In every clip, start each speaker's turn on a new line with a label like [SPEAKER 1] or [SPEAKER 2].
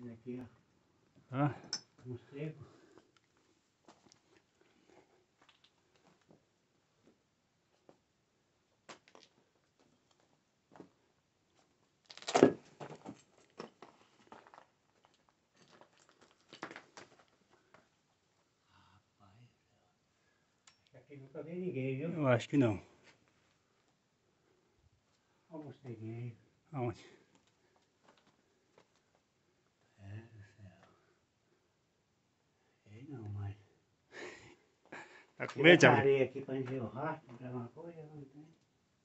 [SPEAKER 1] Esse aqui, ó.
[SPEAKER 2] Ah,
[SPEAKER 1] Morcego. Nunca vi ninguém, viu?
[SPEAKER 2] eu acho que não.
[SPEAKER 1] Olha o morceguinho.
[SPEAKER 2] Aonde?
[SPEAKER 1] É do céu. Ei não, mas.
[SPEAKER 2] Tá com medo, Abreu?
[SPEAKER 1] areia aqui pra encher o pra uma coisa, não tem.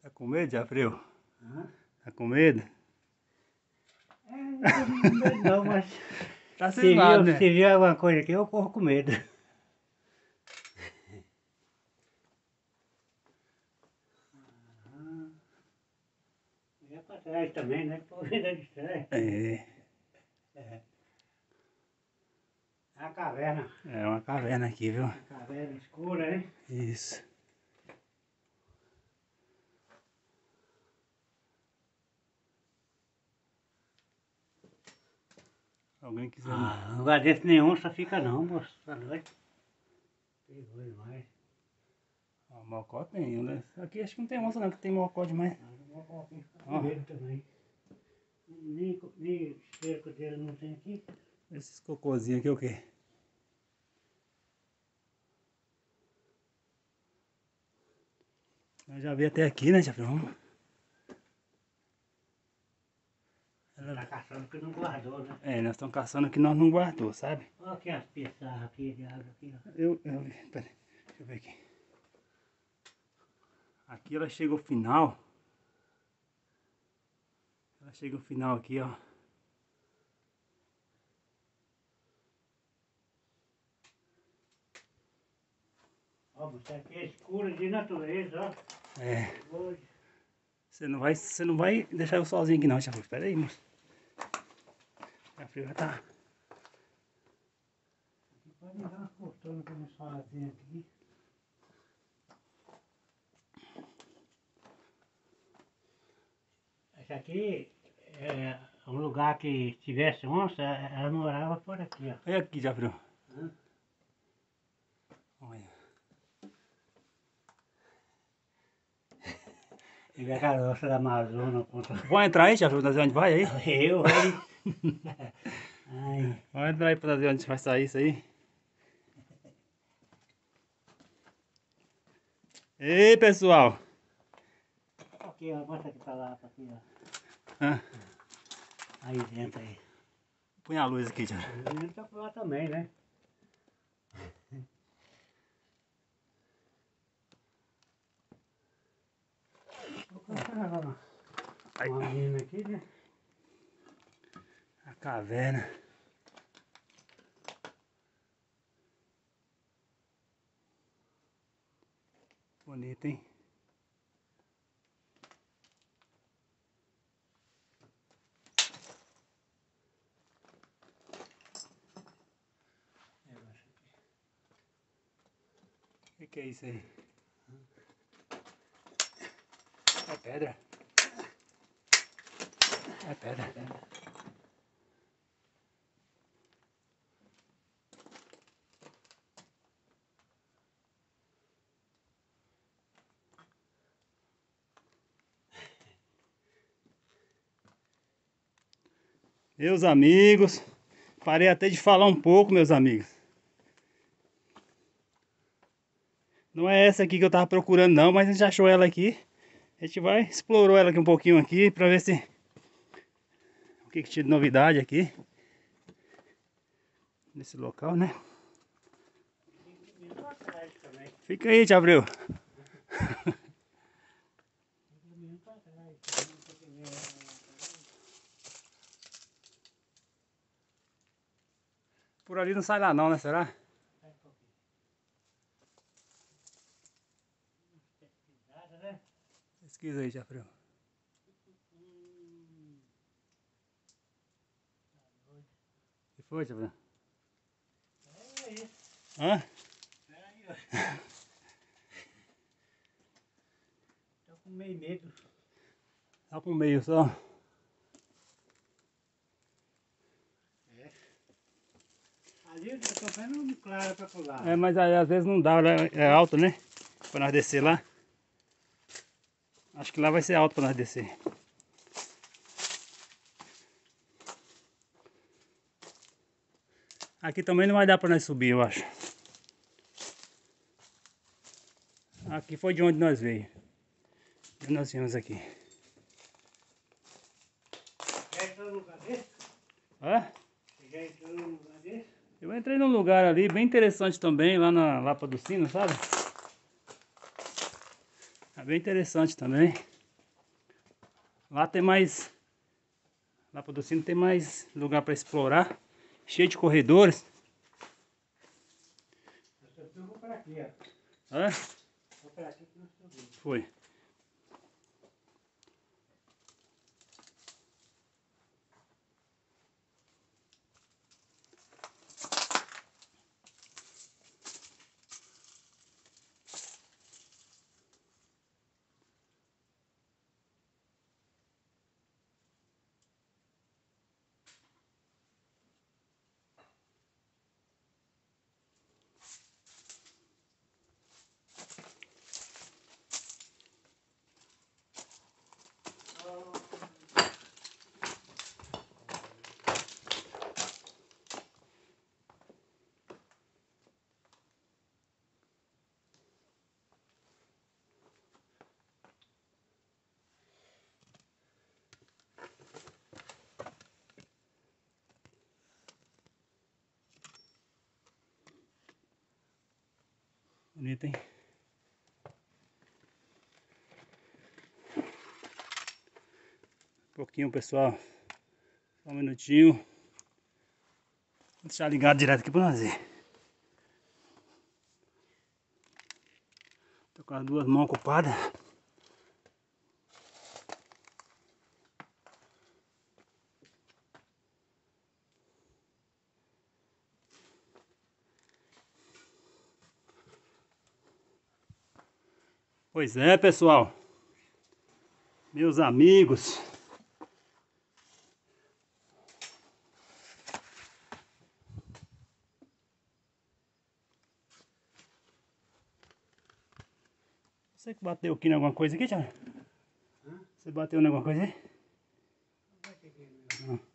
[SPEAKER 2] Tá com medo, Abreu?
[SPEAKER 1] Hã?
[SPEAKER 2] Tá com medo?
[SPEAKER 1] É, não tenho medo não, mas.
[SPEAKER 2] Tá
[SPEAKER 1] Se viu,
[SPEAKER 2] né?
[SPEAKER 1] se viu alguma coisa aqui, eu corro com medo. E é pra trás também, né? Vendo ali de trás.
[SPEAKER 2] É
[SPEAKER 1] a caverna.
[SPEAKER 2] é uma caverna aqui, viu?
[SPEAKER 1] A caverna escura, né?
[SPEAKER 2] Isso. Alguém quiser.
[SPEAKER 1] Ah, lugar desse nenhum só fica não, moço. Tá doido? Perigoso demais.
[SPEAKER 2] Ah, mocó tem, né? Aqui acho que não tem onça não, que tem mocó demais.
[SPEAKER 1] Ah, não vou colocar ficar
[SPEAKER 2] Ó.
[SPEAKER 1] com medo também. Nem, nem cerco dele não tem aqui.
[SPEAKER 2] Esses cocôzinhos aqui é o quê? Eu já vi até aqui, né? Vamos. Ela-
[SPEAKER 1] Tá caçando que não guardou, né?
[SPEAKER 2] É, nós estamos caçando que nós não guardou, sabe?
[SPEAKER 1] Olha aqui as pissarras aqui de água aqui, ó.
[SPEAKER 2] Eu, eu vi, peraí, deixa eu ver aqui. Aqui ela chega ao final. Ela chega ao final aqui, ó.
[SPEAKER 1] Ó, você aqui é escuro de natureza, ó.
[SPEAKER 2] É,
[SPEAKER 1] Hoje.
[SPEAKER 2] você não vai, você não vai deixar eu sozinho aqui não, Jafre. Espera aí, moço. Jafre já tá.
[SPEAKER 1] Aqui pode dar uma cortona pra nós sozinhos aqui. Esse aqui é um lugar que tivesse onça, ela morava por aqui, ó.
[SPEAKER 2] Olha aqui, Jafre.
[SPEAKER 1] Hã?
[SPEAKER 2] Olha.
[SPEAKER 1] E a caroça da Amazônia contra
[SPEAKER 2] Vamos entrar aí, pra ver onde vai aí?
[SPEAKER 1] eu, hein? Ai,
[SPEAKER 2] Vamos entrar aí pra ver onde vai sair isso aí. Ei, pessoal.
[SPEAKER 1] aqui, ó, mostra aqui pra lá, pra aqui, ó.
[SPEAKER 2] Ah,
[SPEAKER 1] Aí dentro aí.
[SPEAKER 2] põe a luz aqui, Jafre.
[SPEAKER 1] O menino tá por lá também, né? Vou colocar uma, uma mina aqui, né?
[SPEAKER 2] A caverna. Bonito, hein?
[SPEAKER 1] Aqui.
[SPEAKER 2] O que, que é isso aí? É pedra. É pedra. Meus amigos, parei até de falar um pouco, meus amigos. Não é essa aqui que eu tava procurando não, mas a gente achou ela aqui. A gente vai, explorou ela aqui um pouquinho aqui pra ver se... O que que tinha de novidade aqui. Nesse local, né? Fica aí, Tia Abreu.
[SPEAKER 1] Menino pra trás. também, tem que ver ela lá também.
[SPEAKER 2] Por ali não sai lá não, né? Será?
[SPEAKER 1] Sai um pouquinho. Pesquisada, né?
[SPEAKER 2] Pesquisa aí, Tia Abreu.
[SPEAKER 1] Hum,
[SPEAKER 2] O que foi,
[SPEAKER 1] isso.
[SPEAKER 2] Hã?
[SPEAKER 1] Tô com meio medo.
[SPEAKER 2] Tá pro meio só.
[SPEAKER 1] É. Ali eu tô vendo claro pra pular.
[SPEAKER 2] É, mas aí às vezes não dá, né? é alto, né? Pra nós descer lá. Acho que lá vai ser alto pra nós descer. Aqui também não vai dar pra nós subir, eu acho. Aqui foi de onde nós veio. E nós viemos aqui.
[SPEAKER 1] Já entrou no lugar desse?
[SPEAKER 2] Hã?
[SPEAKER 1] Você já entrou no lugar desse?
[SPEAKER 2] Eu entrei num lugar ali bem interessante também, lá na Lapa do Sino, sabe? É bem interessante também. Lá tem mais... Lapa do Sino tem mais lugar para explorar. Cheio de corredores.
[SPEAKER 1] Eu vou para aqui, ó.
[SPEAKER 2] Hã?
[SPEAKER 1] Vou para aqui que nós subimos.
[SPEAKER 2] Foi. Bonito, hein? Um pouquinho, pessoal. Só um minutinho. Vou deixar ligado direto aqui pra nós ver. Tô com as duas mãos ocupadas. Pois é, pessoal. Meus amigos. Você que bateu aqui em alguma coisa aqui, Thiago? Você bateu em alguma coisa aí? Não.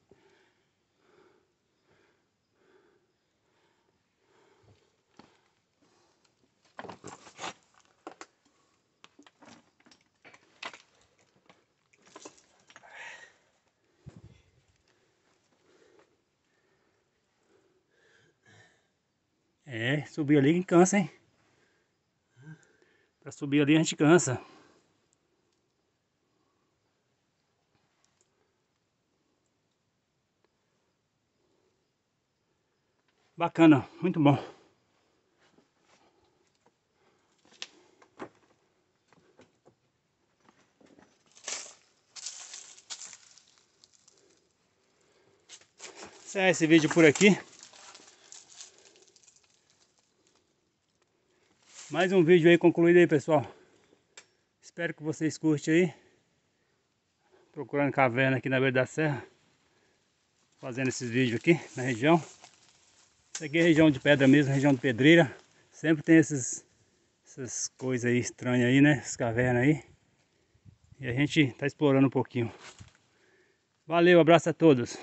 [SPEAKER 2] É, subir ali que cansa, hein? Pra subir ali a gente cansa. Bacana, muito bom. Encerrar esse vídeo por aqui. Mais um vídeo aí concluído aí, pessoal. Espero que vocês curtem aí. Procurando caverna aqui na beira da serra. Fazendo esses vídeos aqui na região. Isso aqui é região de pedra mesmo, região de pedreira. Sempre tem esses, essas coisas aí estranhas aí, né? Essas cavernas aí. E a gente tá explorando um pouquinho. Valeu, abraço a todos.